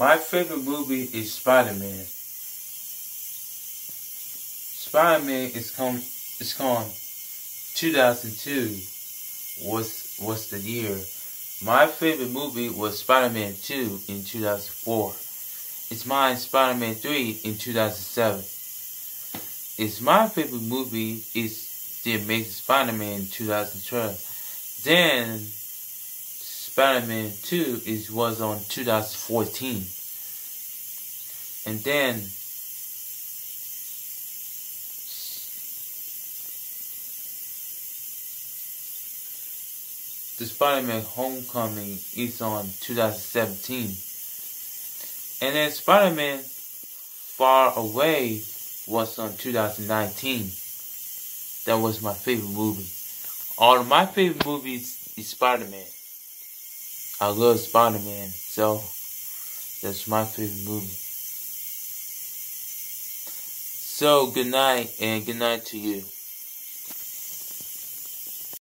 My favorite movie is Spider-Man. Spider-Man is come it's gone 2002 was was the year. My favorite movie was Spider-Man 2 in 2004. It's mine Spider-Man 3 in 2007. It's my favorite movie is The Amazing Spider-Man 2012. Then Spider-Man 2 is was on 2014. And then the Spider-Man Homecoming is on 2017. And then Spider-Man Far Away was on 2019. That was my favorite movie. All of my favorite movies is Spider-Man. I love Spider-Man, so that's my favorite movie. So good night and good night to you.